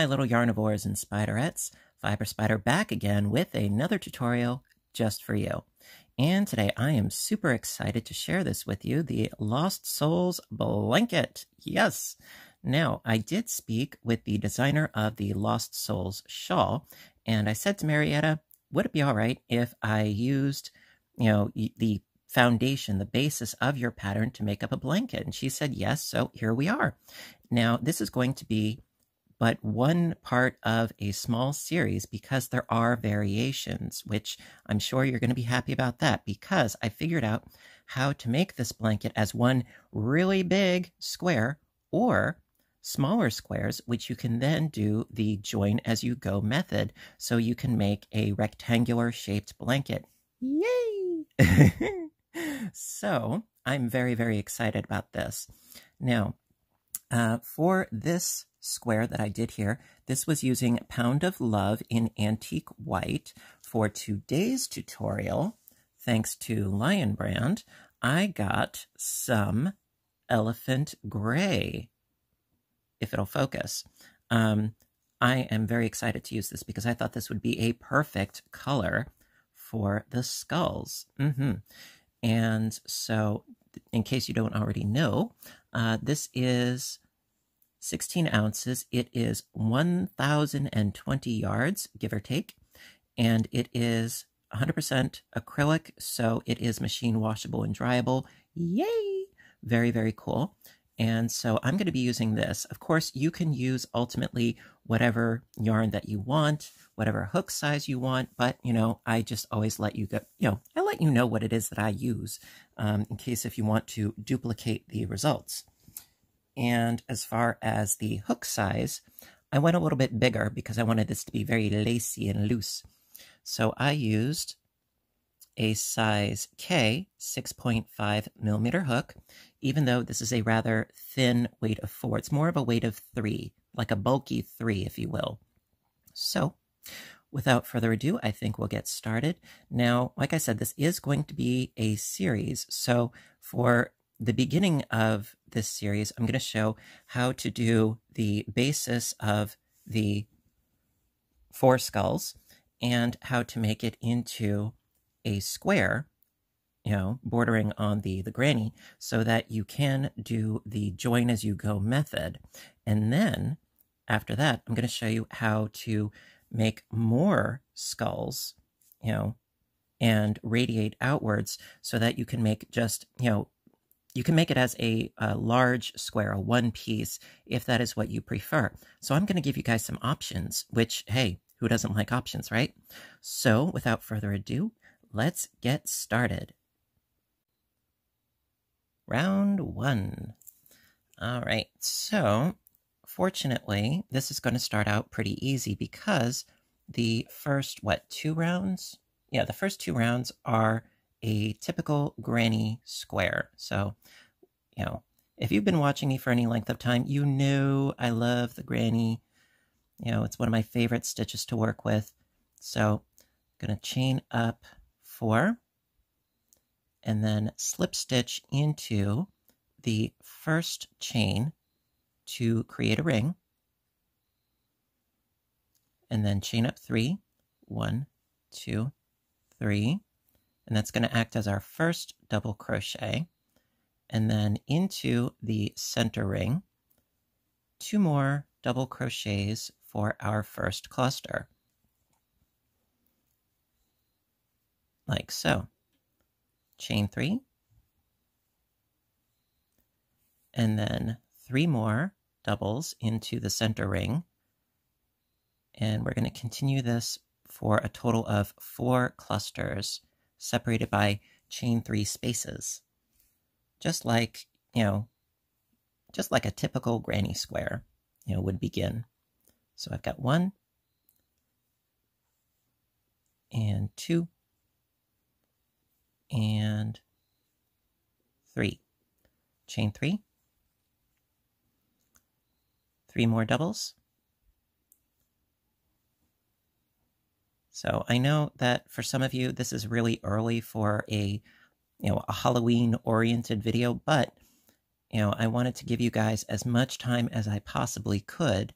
my little yarnivores and spiderettes. Fiber Spider back again with another tutorial just for you. And today I am super excited to share this with you, the Lost Souls blanket. Yes! Now, I did speak with the designer of the Lost Souls shawl, and I said to Maryetta, would it be all right if I used, you know, the foundation, the basis of your pattern to make up a blanket? And she said yes, so here we are. Now, this is going to be but one part of a small series because there are variations, which I'm sure you're going to be happy about that because I figured out how to make this blanket as one really big square or smaller squares, which you can then do the join as you go method. So you can make a rectangular shaped blanket. Yay! so I'm very, very excited about this. Now, uh, for this square that I did here, this was using Pound of Love in Antique White. For today's tutorial, thanks to Lion Brand, I got some Elephant Gray, if it'll focus. Um, I am very excited to use this because I thought this would be a perfect color for the skulls. Mm -hmm. And so, in case you don't already know, uh, this is 16 ounces. It is 1,020 yards, give or take, and it is 100% acrylic, so it is machine washable and dryable. Yay! Very, very cool. And so I'm going to be using this. Of course, you can use ultimately whatever yarn that you want, whatever hook size you want, but, you know, I just always let you go, you know, I let you know what it is that I use um, in case if you want to duplicate the results. And as far as the hook size, I went a little bit bigger because I wanted this to be very lacy and loose. So I used a size K 6.5 millimeter hook, even though this is a rather thin weight of four. It's more of a weight of three, like a bulky three, if you will. So without further ado, I think we'll get started. Now, like I said, this is going to be a series. So for the beginning of this series, I'm going to show how to do the basis of the four skulls and how to make it into a square, you know, bordering on the, the granny so that you can do the join as you go method. And then after that, I'm going to show you how to make more skulls, you know, and radiate outwards so that you can make just, you know, you can make it as a, a, large square, a one piece, if that is what you prefer. So I'm going to give you guys some options, which, hey, who doesn't like options, right? So without further ado, let's get started. Round one. All right, so fortunately, this is going to start out pretty easy because the first, what, two rounds? Yeah, the first two rounds are a typical granny square. So, you know, if you've been watching me for any length of time, you know I love the granny. You know, it's one of my favorite stitches to work with. So I'm going to chain up four and then slip stitch into the first chain to create a ring. And then chain up three, one, two, three, and that's going to act as our first double crochet. And then into the center ring, two more double crochets for our first cluster. Like so. Chain three, and then three more doubles into the center ring. And we're going to continue this for a total of four clusters separated by chain three spaces. Just like, you know, just like a typical granny square, you know, would begin. So I've got one and two and three. Chain three. Three more doubles. So I know that for some of you, this is really early for a, you know, a Halloween oriented video, but, you know, I wanted to give you guys as much time as I possibly could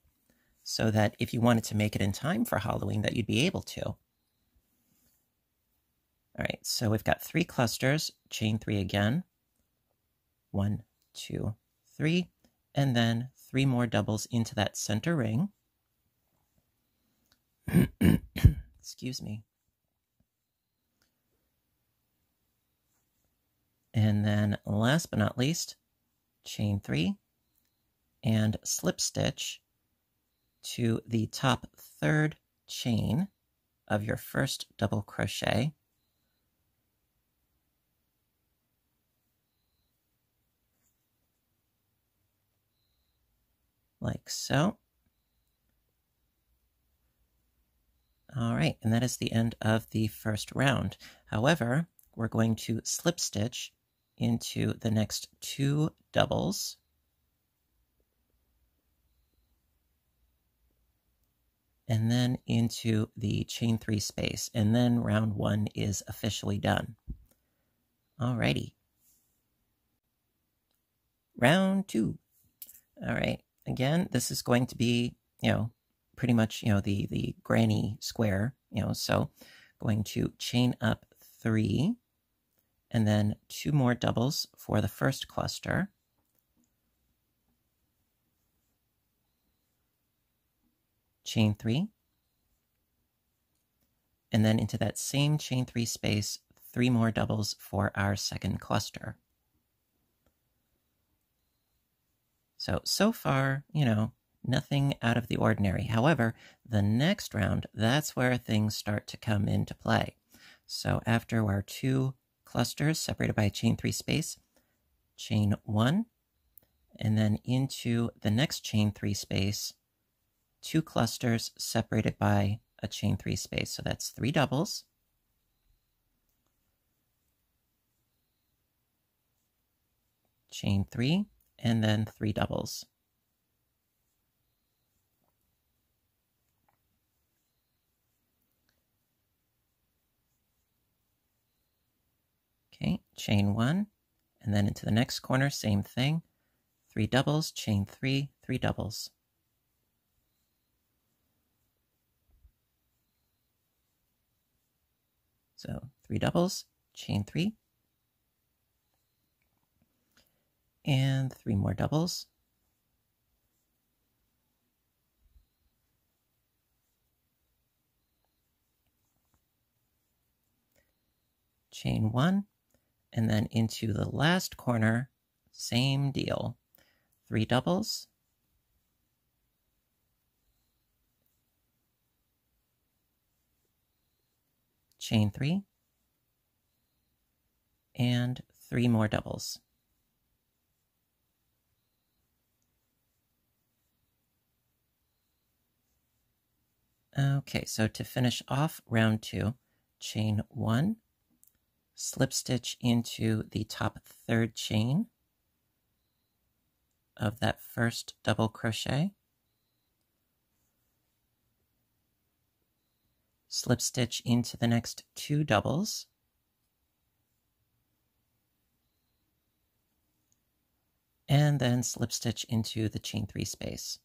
so that if you wanted to make it in time for Halloween that you'd be able to. All right, so we've got three clusters, chain three again. One, two, three, and then three more doubles into that center ring. Excuse me. And then last but not least, chain three and slip stitch to the top third chain of your first double crochet. Like so. All right, and that is the end of the first round. However, we're going to slip stitch into the next two doubles. And then into the chain three space. And then round one is officially done. Alrighty. Round two. All right. Again, this is going to be, you know, pretty much, you know, the, the granny square, you know, so going to chain up three and then two more doubles for the first cluster. Chain three, and then into that same chain three space, three more doubles for our second cluster. So, so far, you know, nothing out of the ordinary. However, the next round, that's where things start to come into play. So after our two clusters separated by a chain three space, chain one, and then into the next chain three space, two clusters separated by a chain three space. So that's three doubles. Chain three, and then three doubles. Okay, chain one, and then into the next corner, same thing. Three doubles, chain three, three doubles. So three doubles, chain three, and three more doubles. Chain one, and then into the last corner, same deal. Three doubles. Chain three. And three more doubles. Okay, so to finish off round two, chain one, slip stitch into the top third chain of that first double crochet. Slip stitch into the next two doubles. And then slip stitch into the chain three space.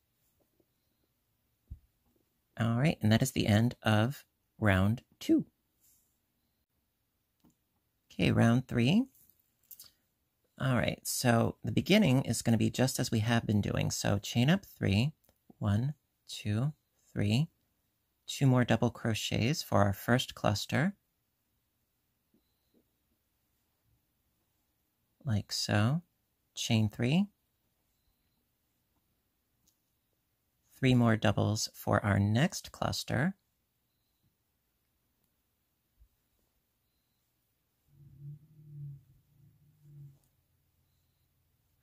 All right, and that is the end of round two. Okay, round three. All right, so the beginning is going to be just as we have been doing. So chain up three, one, two, three, two more double crochets for our first cluster. Like so. Chain three. Three more doubles for our next cluster.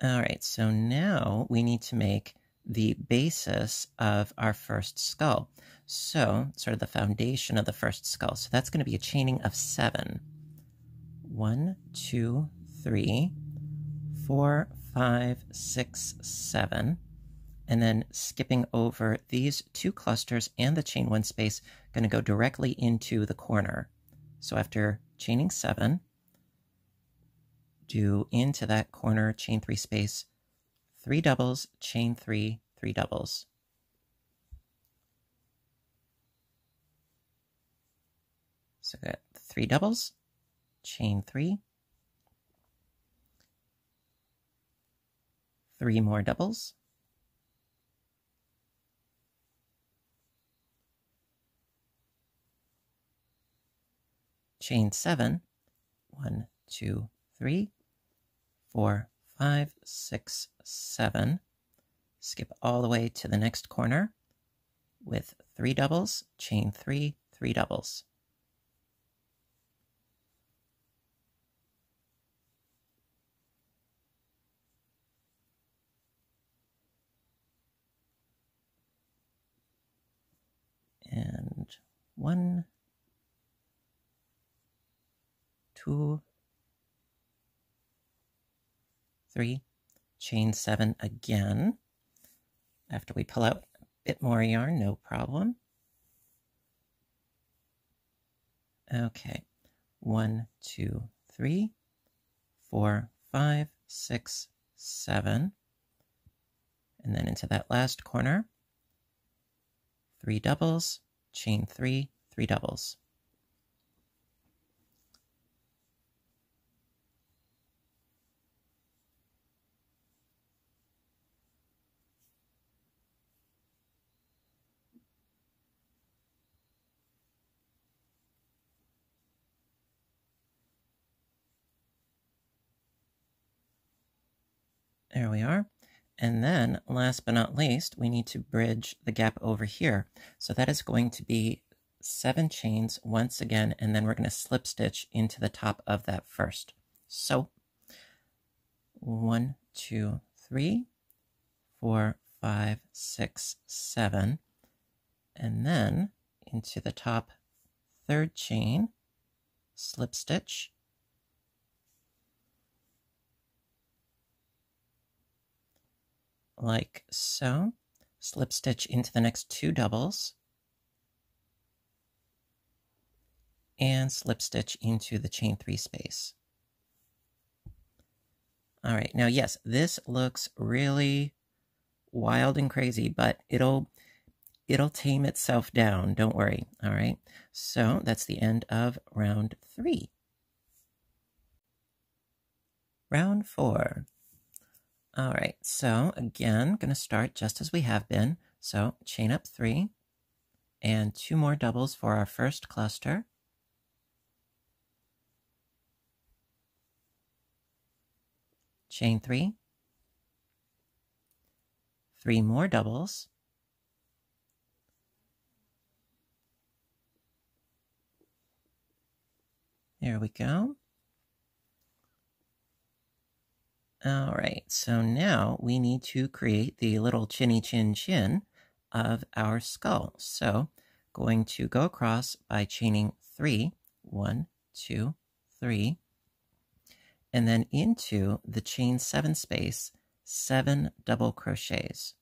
All right, so now we need to make the basis of our first skull. So, sort of the foundation of the first skull. So that's going to be a chaining of seven. One, two, three, four, five, six, seven. And then skipping over these two clusters and the chain one space, going to go directly into the corner. So after chaining seven, do into that corner chain three space, three doubles, chain three, three doubles. So got three doubles, chain three, three more doubles, chain seven, one, two, three, four, five, six, seven. Skip all the way to the next corner with three doubles, chain three, three doubles. And one, two, three, chain seven again. After we pull out a bit more yarn, no problem. Okay, one, two, three, four, five, six, seven. And then into that last corner, three doubles, chain three, three doubles. There we are. And then last but not least, we need to bridge the gap over here. So that is going to be seven chains once again, and then we're going to slip stitch into the top of that first. So one, two, three, four, five, six, seven, and then into the top third chain, slip stitch, like so. Slip stitch into the next two doubles. And slip stitch into the chain three space. All right, now yes, this looks really wild and crazy, but it'll it'll tame itself down, don't worry, all right? So that's the end of round three. Round four. All right, so again, going to start just as we have been. So chain up three and two more doubles for our first cluster. Chain three, three more doubles. There we go. All right, so now we need to create the little chinny chin chin of our skull. So going to go across by chaining three, one, two, three, and then into the chain seven space, seven double crochets.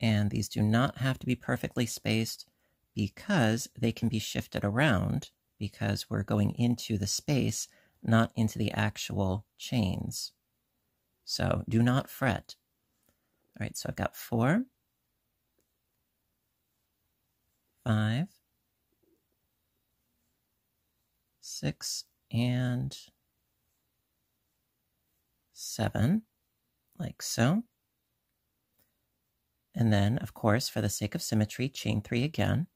And these do not have to be perfectly spaced because they can be shifted around because we're going into the space, not into the actual chains. So do not fret. All right, so I've got four, five, six, and seven, like so. And then, of course, for the sake of symmetry, chain three again.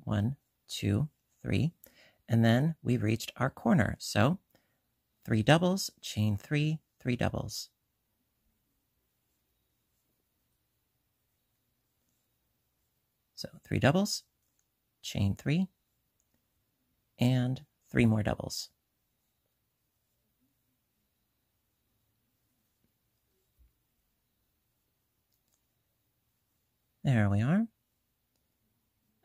One, two, three. And then we reached our corner. So three doubles, chain three, three doubles. So three doubles, chain three, and three more doubles. There we are.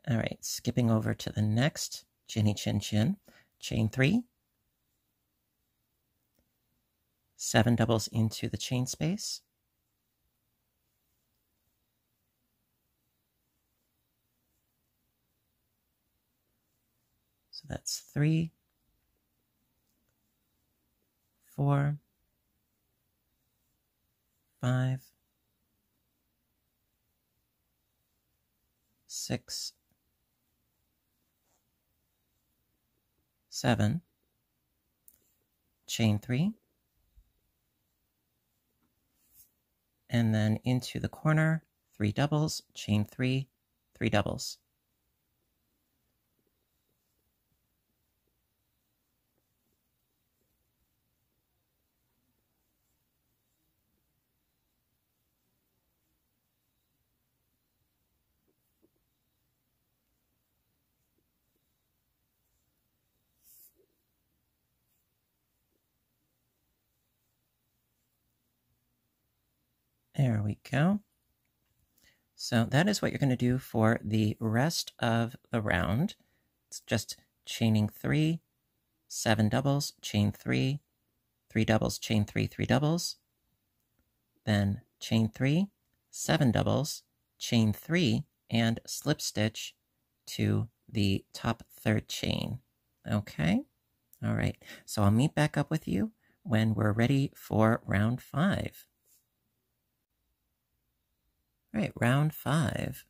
All right, skipping over to the next Chinny Chin Chin, chain three, seven doubles into the chain space, So that's three, four, five, six, seven, chain three, and then into the corner, three doubles, chain three, three doubles. There we go. So that is what you're going to do for the rest of the round. It's just chaining three, seven doubles, chain three, three doubles, chain three, three doubles, then chain three, seven doubles, chain three, and slip stitch to the top third chain. Okay? All right. So I'll meet back up with you when we're ready for round five. All right, round five.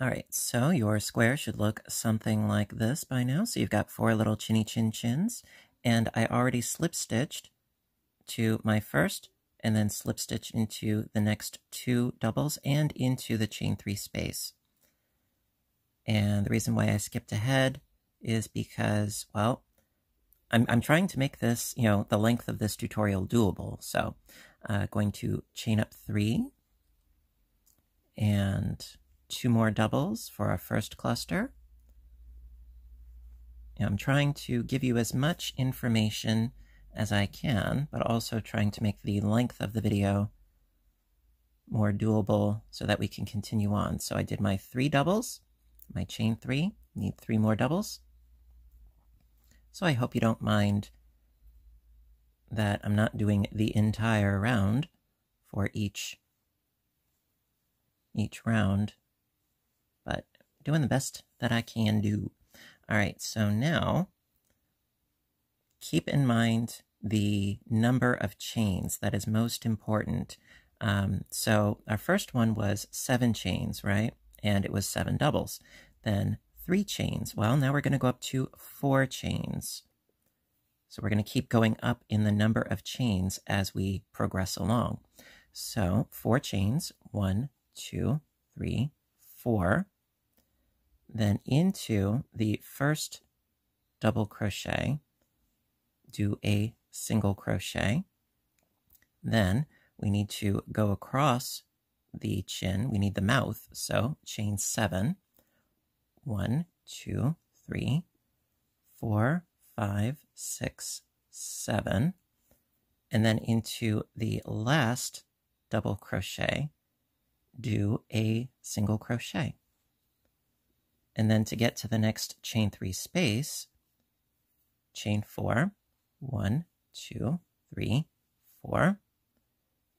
All right, so your square should look something like this by now. So you've got four little chinny chin chins, and I already slip stitched to my first, and then slip stitch into the next two doubles and into the chain three space. And the reason why I skipped ahead is because, well, I'm, I'm trying to make this, you know, the length of this tutorial doable. So uh, going to chain up three, and two more doubles for our first cluster. I'm trying to give you as much information as I can, but also trying to make the length of the video more doable so that we can continue on. So I did my three doubles, my chain three, need three more doubles. So I hope you don't mind that I'm not doing the entire round for each each round, but doing the best that I can do. All right, so now keep in mind the number of chains that is most important. Um, so our first one was seven chains, right? And it was seven doubles. Then three chains. Well, now we're going to go up to four chains. So we're going to keep going up in the number of chains as we progress along. So four chains, one, two, three, four, then into the first double crochet, do a single crochet. Then we need to go across the chin. We need the mouth. So chain seven. One, two, three, four, five, six, seven. And then into the last double crochet, do a single crochet. And then to get to the next chain three space, chain four, one, two, three, four,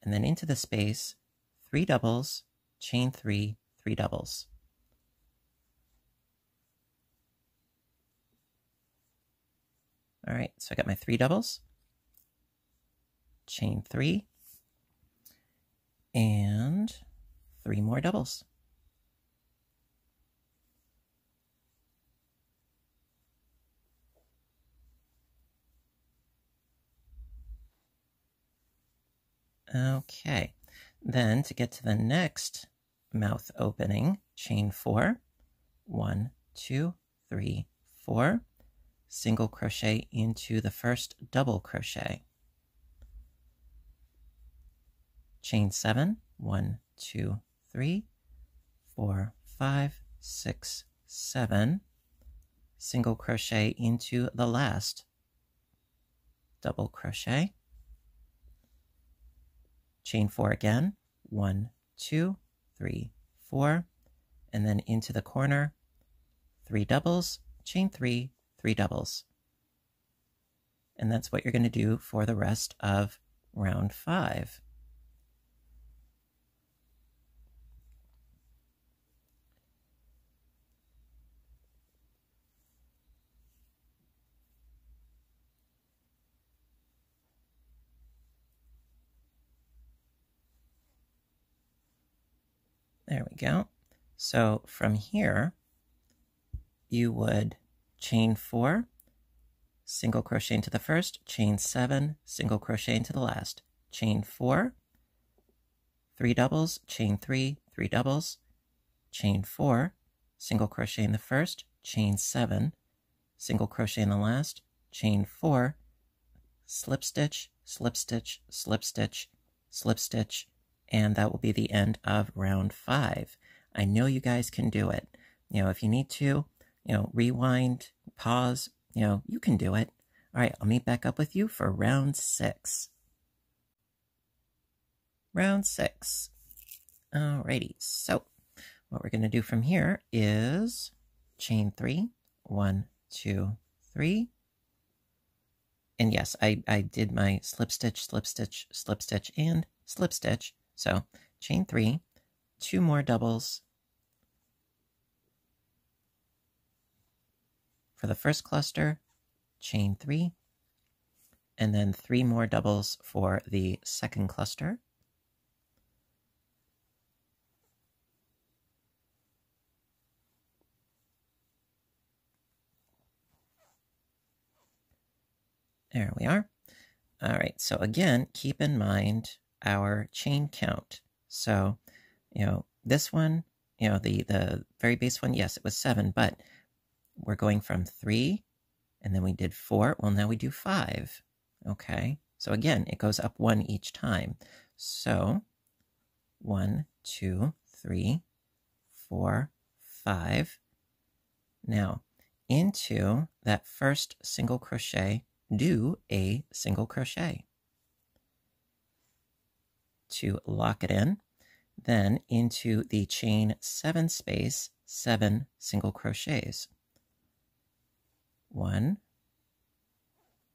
and then into the space, three doubles, chain three, three doubles. All right, so I got my three doubles, chain three, and three more doubles. Okay, then to get to the next mouth opening, chain four, one, two, three, four, single crochet into the first double crochet. Chain seven, one, two, three, four, five, six, seven, single crochet into the last. Double crochet, chain four again, one, two, three, four, and then into the corner, three doubles, chain three, three doubles. And that's what you're going to do for the rest of round five. We go. So from here, you would chain four, single crochet into the first, chain seven, single crochet into the last, chain four, three doubles, chain three, three doubles, chain four, single crochet in the first, chain seven, single crochet in the last, chain four, slip stitch, slip stitch, slip stitch, slip stitch, and that will be the end of round five. I know you guys can do it. You know, if you need to, you know, rewind, pause, you know, you can do it. All right, I'll meet back up with you for round six. Round six. Alrighty, so what we're going to do from here is chain three, one, two, three. And yes, I, I did my slip stitch, slip stitch, slip stitch, and slip stitch. So chain three, two more doubles. For the first cluster, chain three, and then three more doubles for the second cluster. There we are. All right, so again, keep in mind our chain count. So, you know, this one, you know, the, the very base one, yes, it was seven, but we're going from three, and then we did four. Well, now we do five. Okay, so again, it goes up one each time. So, one, two, three, four, five. Now, into that first single crochet do a single crochet to lock it in. Then into the chain seven space, seven single crochets. One,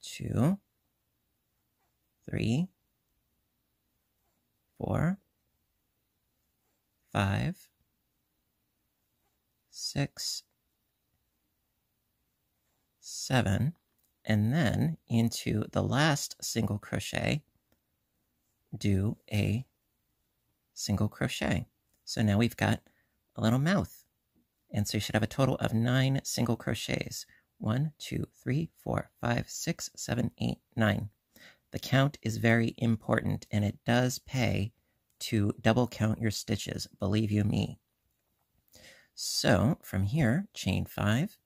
two, three, four, five, six, seven, and then into the last single crochet, do a single crochet. So now we've got a little mouth. And so you should have a total of nine single crochets. One, two, three, four, five, six, seven, eight, nine. The count is very important and it does pay to double count your stitches, believe you me. So from here, chain five,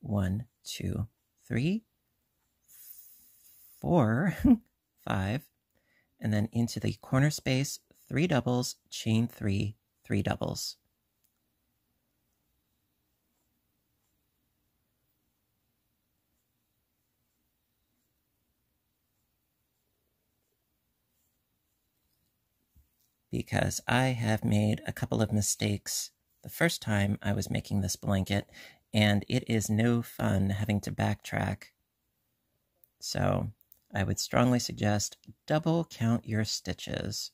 one, two, three, four, five, and then into the corner space, three doubles, chain three, three doubles. Because I have made a couple of mistakes the first time I was making this blanket, and it is no fun having to backtrack. So I would strongly suggest double count your stitches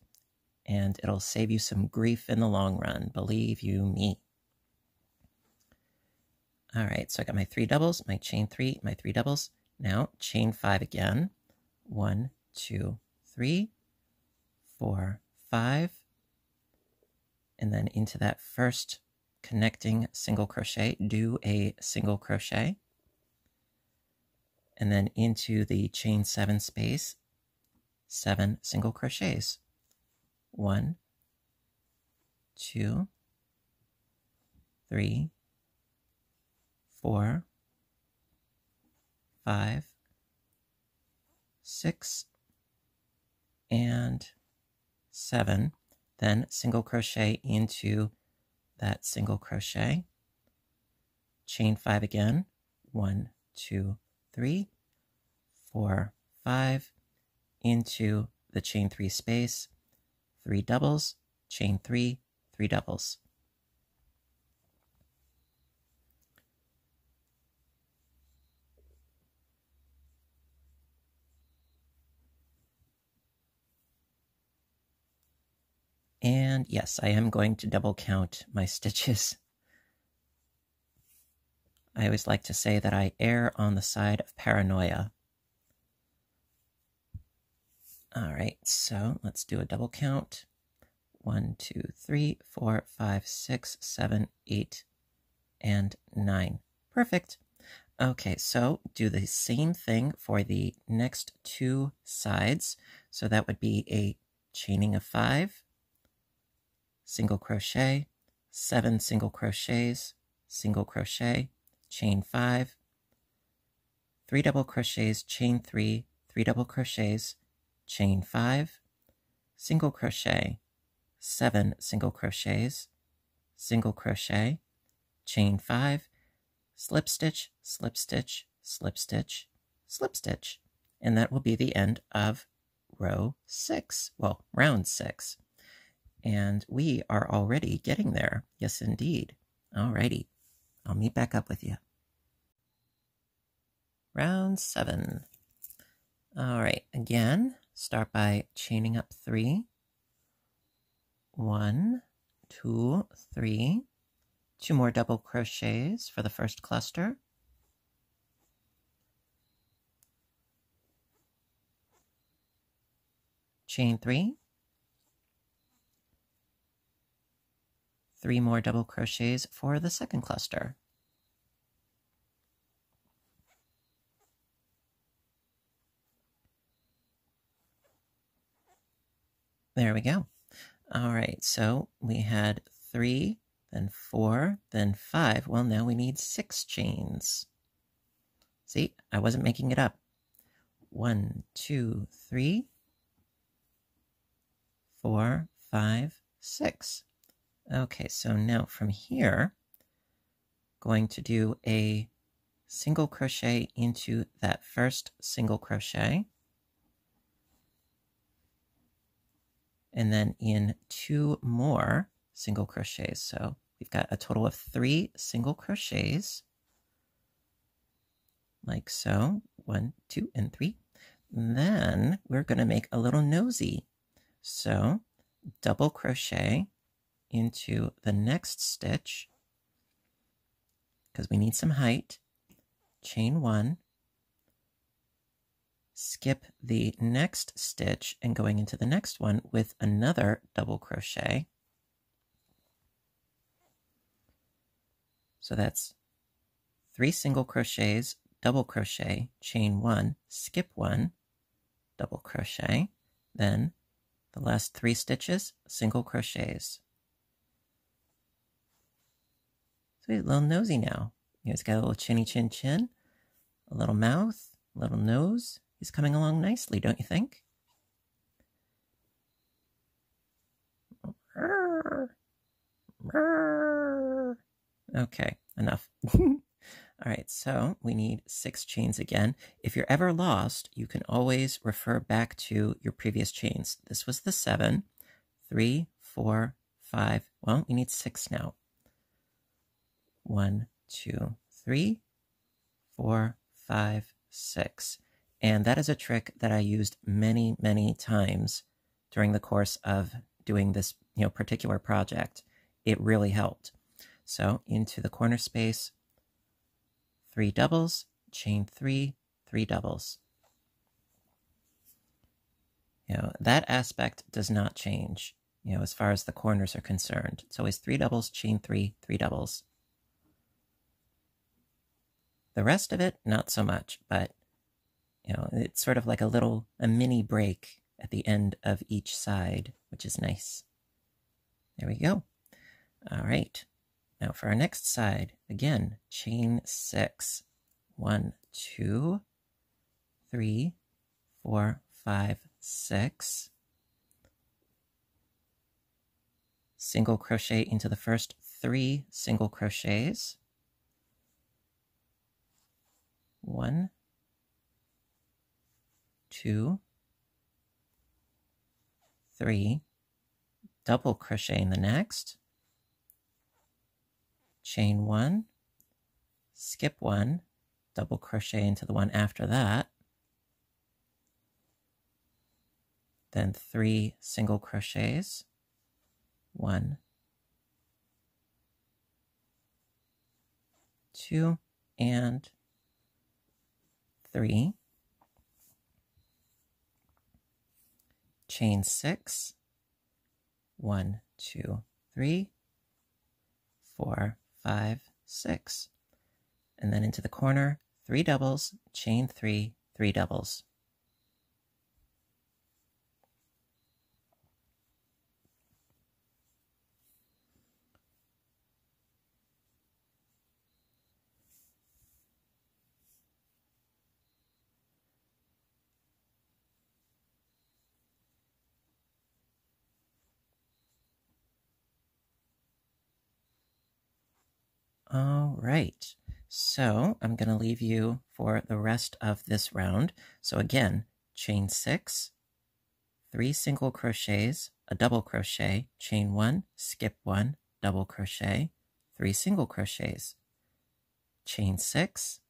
and it'll save you some grief in the long run, believe you me. All right, so I got my three doubles, my chain three, my three doubles. Now chain five again. One, two, three, four, five. And then into that first connecting single crochet, do a single crochet and then into the chain seven space, seven single crochets. One, two, three, four, five, six, and seven. Then single crochet into that single crochet. Chain five again. One, two, three, four, five, into the chain three space, three doubles, chain three, three doubles. And yes, I am going to double count my stitches. I always like to say that I err on the side of paranoia. All right, so let's do a double count. one, two, three, four, five, six, seven, eight, and nine. Perfect. Okay, so do the same thing for the next two sides. So that would be a chaining of five, single crochet, seven single crochets, single crochet, chain five, three double crochets, chain three, three double crochets, chain five, single crochet, seven single crochets, single crochet, chain five, slip stitch, slip stitch, slip stitch, slip stitch. And that will be the end of row six, well, round six. And we are already getting there. Yes, indeed. Alrighty. I'll meet back up with you. Round seven. All right, again, start by chaining up three. One, two, three. Two more double crochets for the first cluster. Chain three. Three more double crochets for the second cluster. There we go. All right, so we had three, then four, then five. Well, now we need six chains. See, I wasn't making it up. One, two, three, four, five, six. Okay, so now from here, going to do a single crochet into that first single crochet. and then in two more single crochets. So we've got a total of three single crochets, like so, one, two, and three. And then we're going to make a little nosy. So double crochet into the next stitch because we need some height, chain one, skip the next stitch and going into the next one with another double crochet. So that's three single crochets, double crochet, chain one, skip one, double crochet, then the last three stitches, single crochets. So he's a little nosy now. He's got a little chinny chin chin, a little mouth, a little nose, He's coming along nicely, don't you think? Okay, enough. All right, so we need six chains again. If you're ever lost, you can always refer back to your previous chains. This was the seven, three, four, five. Well, we need six now. One, two, three, four, five, six. And that is a trick that I used many, many times during the course of doing this you know, particular project. It really helped. So into the corner space, three doubles, chain three, three doubles. You know, that aspect does not change, you know, as far as the corners are concerned. It's always three doubles, chain three, three doubles. The rest of it, not so much, but you know, it's sort of like a little, a mini break at the end of each side, which is nice. There we go. All right. Now for our next side, again, chain six. One, two, three, four, five, six. Single crochet into the first three single crochets. One, two, three, double crochet in the next, chain one, skip one, double crochet into the one after that, then three single crochets, one, two, and three. chain six, one, two, three, four, five, six. And then into the corner, three doubles, chain three, three doubles. All right. So I'm going to leave you for the rest of this round. So again, chain six, three single crochets, a double crochet, chain one, skip one, double crochet, three single crochets, chain six,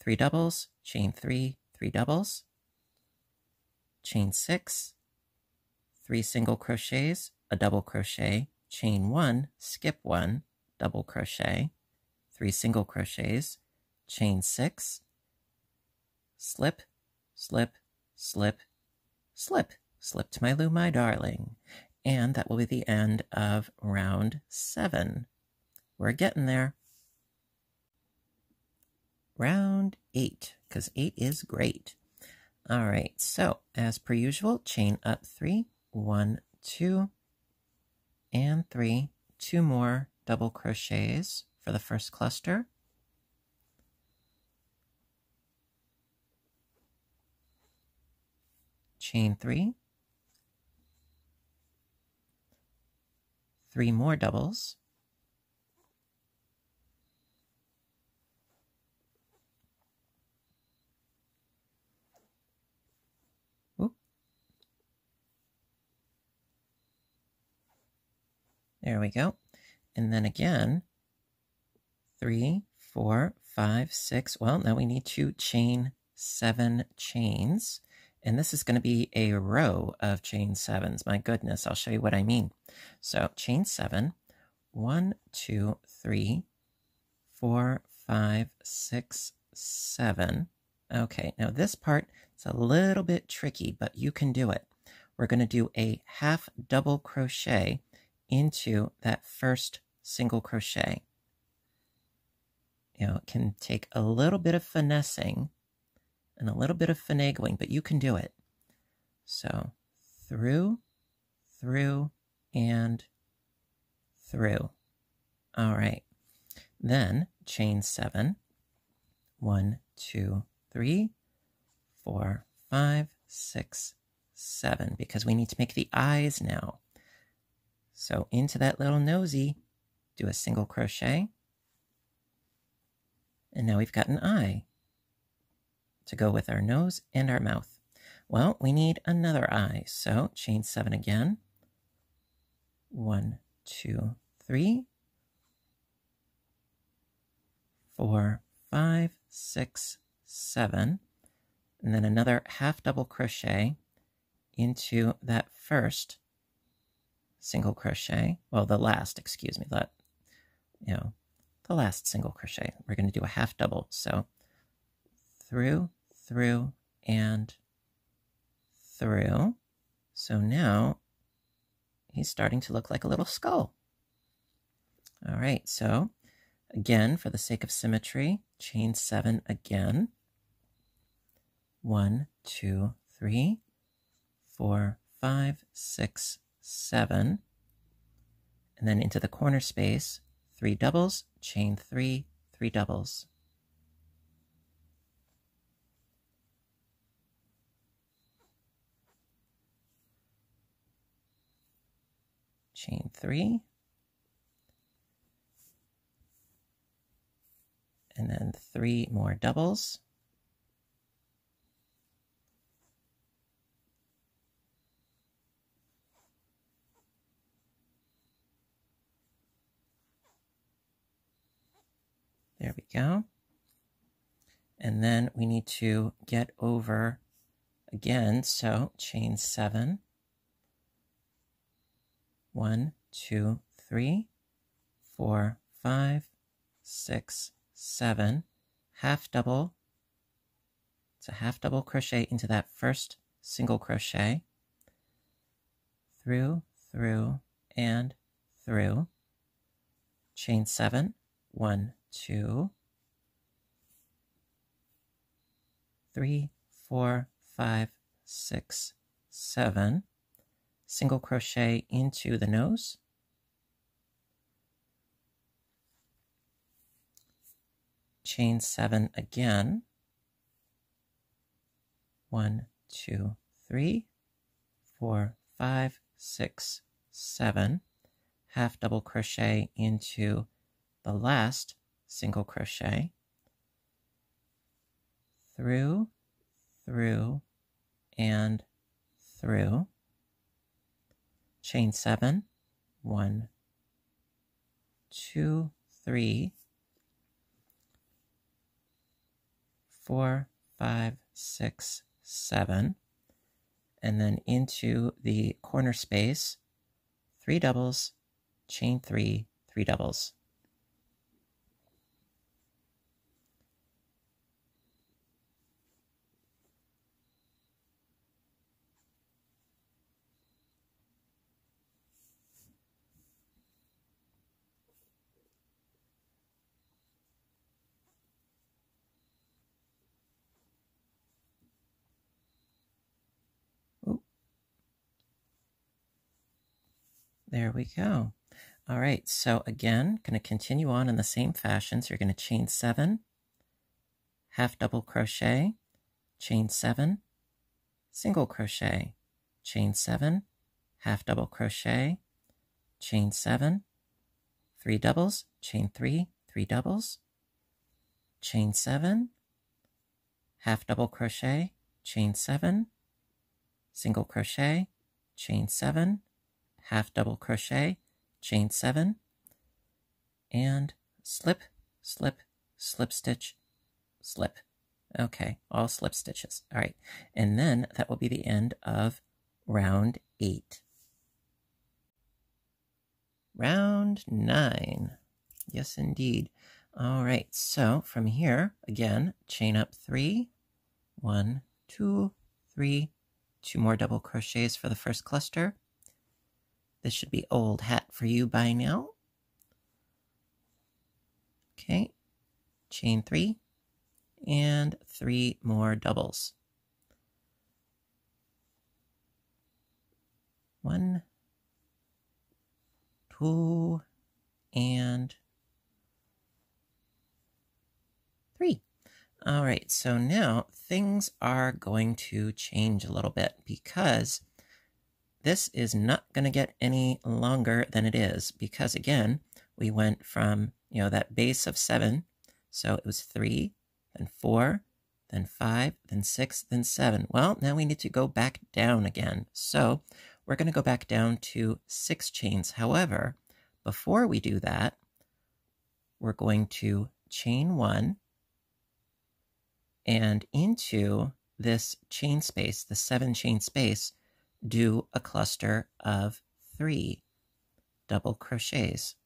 three doubles, chain three, three doubles, chain six, three single crochets, a double crochet, chain one, skip one, double crochet, three single crochets, chain six, slip, slip, slip, slip, slip to my loom, my darling. And that will be the end of round seven. We're getting there. Round eight, because eight is great. All right, so as per usual, chain up three, one, two, and three, two more, double crochets for the first cluster. Chain three. Three more doubles. There we go. And then again, three, four, five, six. Well, now we need to chain seven chains. And this is going to be a row of chain sevens. My goodness, I'll show you what I mean. So chain seven, one, two, three, four, five, six, seven. Okay, now this part is a little bit tricky, but you can do it. We're going to do a half double crochet into that first single crochet. You know, it can take a little bit of finessing and a little bit of finagling, but you can do it. So through, through, and through. All right. Then chain seven. One, two, three, four, five, six, seven, because we need to make the eyes now. So into that little nosy, do a single crochet. And now we've got an eye to go with our nose and our mouth. Well, we need another eye. So chain seven again. One, two, three, four, five, six, seven. And then another half double crochet into that first single crochet. Well, the last, excuse me, that, you know, the last single crochet. We're going to do a half double. So through, through, and through. So now he's starting to look like a little skull. All right, so again, for the sake of symmetry, chain seven again. One, two, three, four, five, six, seven, and then into the corner space, three doubles, chain three, three doubles. Chain three, and then three more doubles. There we go. And then we need to get over again. So chain seven. One, two, three, four, five, six, seven. Half double. It's a half double crochet into that first single crochet. through, through, and through. Chain seven, one, two, three, four, five, six, seven. Single crochet into the nose. Chain seven again. One, two, three, four, five, six, seven. Half double crochet into the last single crochet. Through, through, and through. Chain seven, one, two, three, four, five, six, seven, and then into the corner space, three doubles, chain three, three doubles. There we go. All right, so again, going to continue on in the same fashion. So you're going to chain seven, half double crochet, chain seven, single crochet, chain seven, half double crochet, chain seven, three doubles, chain three, three doubles, chain seven, half double crochet, chain seven, single crochet, chain seven, half double crochet, chain seven, and slip, slip, slip stitch, slip. Okay, all slip stitches. All right, and then that will be the end of round eight. Round nine. Yes, indeed. All right, so from here, again, chain up three, one, two, three, two more double crochets for the first cluster, this should be old hat for you by now. Okay, chain three and three more doubles. One, two, and three. All right, so now things are going to change a little bit because this is not going to get any longer than it is because, again, we went from, you know, that base of 7. So it was 3, then 4, then 5, then 6, then 7. Well, now we need to go back down again. So we're going to go back down to 6 chains. However, before we do that, we're going to chain 1 and into this chain space, the 7 chain space, do a cluster of three double crochets.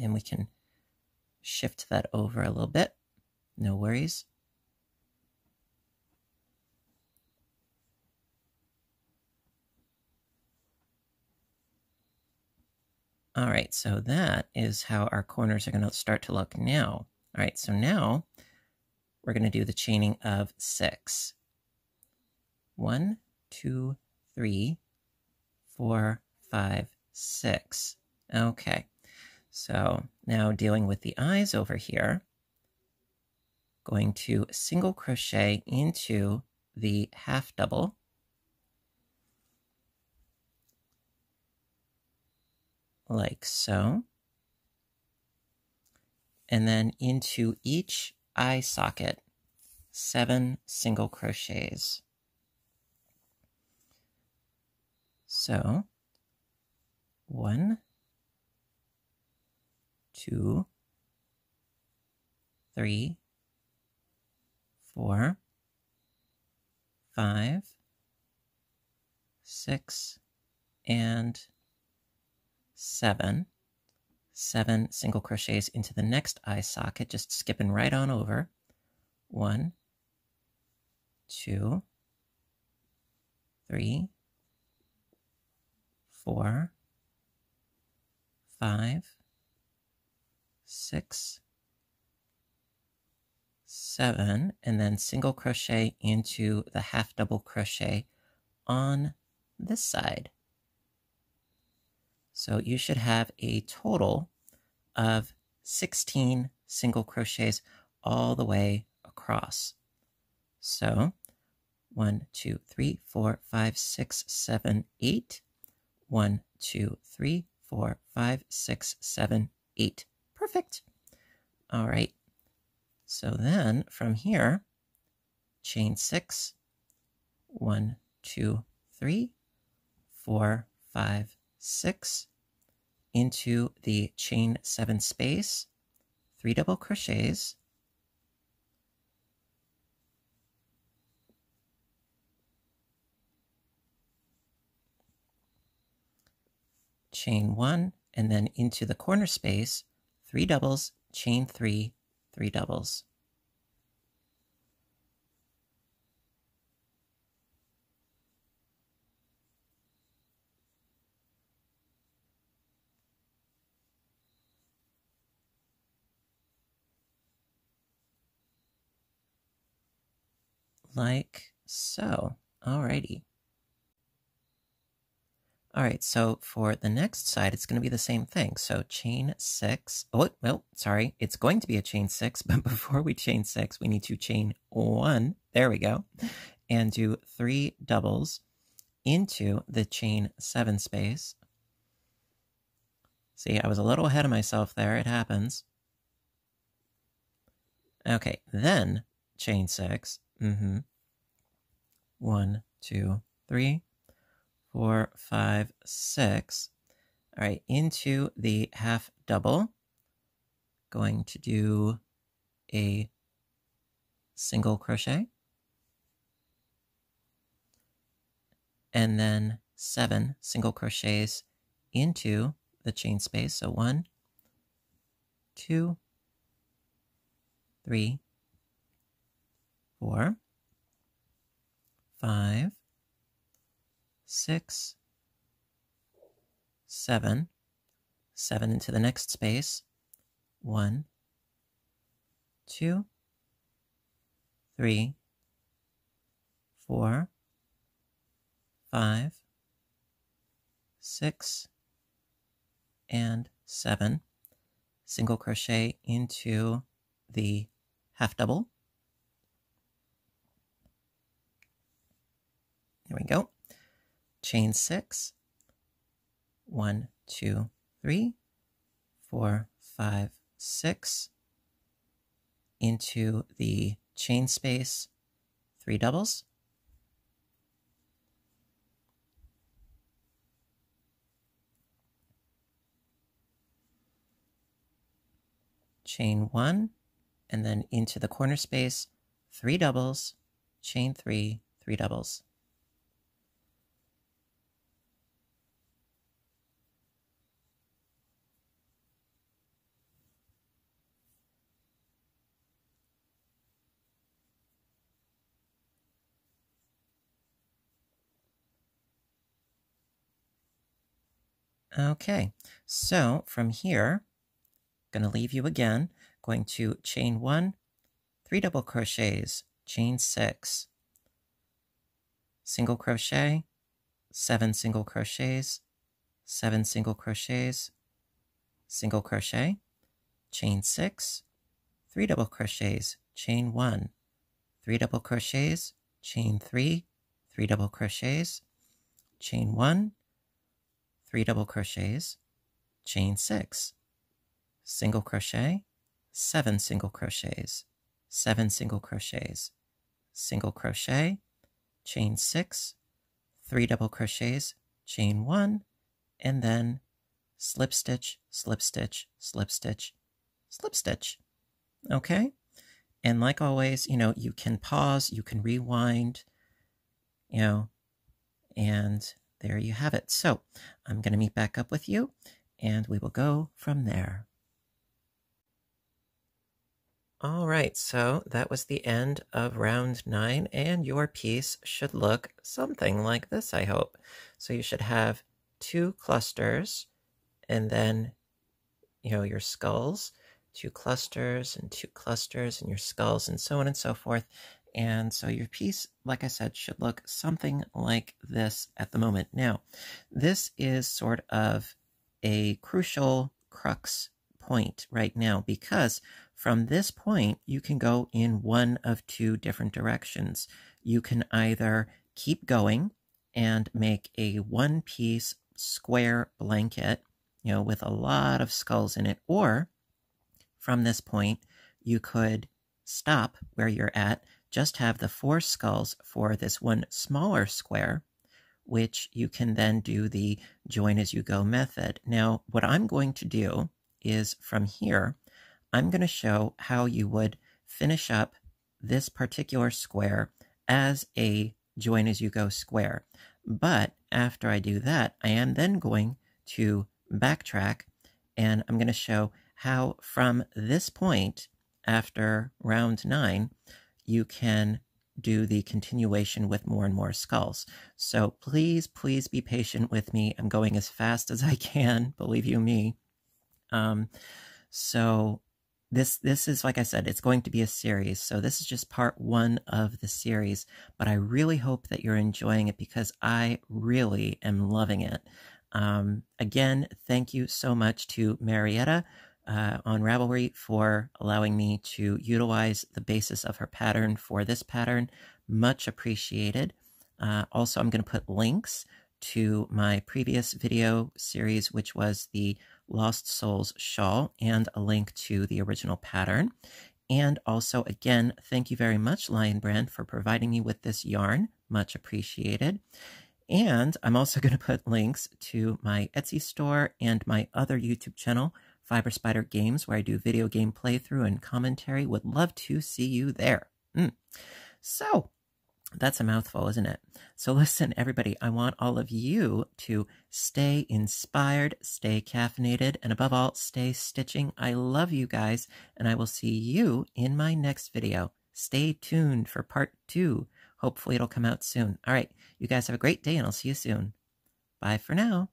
And we can shift that over a little bit. No worries. All right, so that is how our corners are going to start to look now. All right, so now we're going to do the chaining of six. One, two, three, four, five, six. Okay, so now dealing with the eyes over here, going to single crochet into the half double. Like so. And then into each eye socket, seven single crochets. So, one, two, three, four, five, six, and seven. Seven single crochets into the next eye socket, just skipping right on over. One, two, three, four, five, six, seven, and then single crochet into the half double crochet on this side. So you should have a total of 16 single crochets all the way across. So one, two, three, four, five, six, seven, eight. One, two, three, four, five, six, seven, eight. Perfect. All right. So then from here, chain six, one, two, three, four, five, six, into the chain seven space, three double crochets, chain one, and then into the corner space, three doubles, chain three, three doubles. Like so. Alrighty. All right, so for the next side, it's going to be the same thing. So chain six. Oh, well, sorry. It's going to be a chain six, but before we chain six, we need to chain one. There we go. And do three doubles into the chain seven space. See, I was a little ahead of myself there. It happens. Okay, then chain six. Mm-hmm. One, two, three four, five, six. All right, into the half double. Going to do a single crochet. And then seven single crochets into the chain space. So one, two, three, four, five, six, seven, seven into the next space, one, two, three, four, five, six, and seven. Single crochet into the half double. There we go chain six, one, two, three, four, five, six, into the chain space, three doubles. Chain one, and then into the corner space, three doubles, chain three, three doubles. Okay, so from here, going to leave you again, going to chain one, three double crochets, chain six, single crochet, seven single crochets, seven single crochets, single crochet, chain six, three double crochets, chain one, three double crochets, chain three, three double crochets, chain one, three double crochets, chain six, single crochet, seven single crochets, seven single crochets, single crochet, chain six, three double crochets, chain one, and then slip stitch, slip stitch, slip stitch, slip stitch. Okay? And like always, you know, you can pause, you can rewind, you know, and there you have it. So I'm going to meet back up with you and we will go from there. All right, so that was the end of round nine, and your piece should look something like this, I hope. So you should have two clusters and then, you know, your skulls, two clusters and two clusters and your skulls and so on and so forth. And so your piece, like I said, should look something like this at the moment. Now, this is sort of a crucial crux point right now because from this point, you can go in one of two different directions. You can either keep going and make a one piece square blanket, you know, with a lot of skulls in it, or from this point, you could stop where you're at just have the four skulls for this one smaller square, which you can then do the join as you go method. Now, what I'm going to do is from here, I'm going to show how you would finish up this particular square as a join as you go square. But after I do that, I am then going to backtrack and I'm going to show how from this point after round nine, you can do the continuation with more and more skulls. So please, please be patient with me. I'm going as fast as I can, believe you me. Um, so this this is like I said, it's going to be a series. So this is just part one of the series, but I really hope that you're enjoying it because I really am loving it. Um, again, thank you so much to Maryetta uh, on Ravelry for allowing me to utilize the basis of her pattern for this pattern. Much appreciated. Uh, also, I'm going to put links to my previous video series, which was the Lost Souls shawl, and a link to the original pattern. And also, again, thank you very much, Lion Brand, for providing me with this yarn. Much appreciated. And I'm also going to put links to my Etsy store and my other YouTube channel, Fiber Spider Games, where I do video game playthrough and commentary. Would love to see you there. Mm. So, that's a mouthful, isn't it? So, listen, everybody, I want all of you to stay inspired, stay caffeinated, and above all, stay stitching. I love you guys, and I will see you in my next video. Stay tuned for part two. Hopefully, it'll come out soon. All right, you guys have a great day, and I'll see you soon. Bye for now.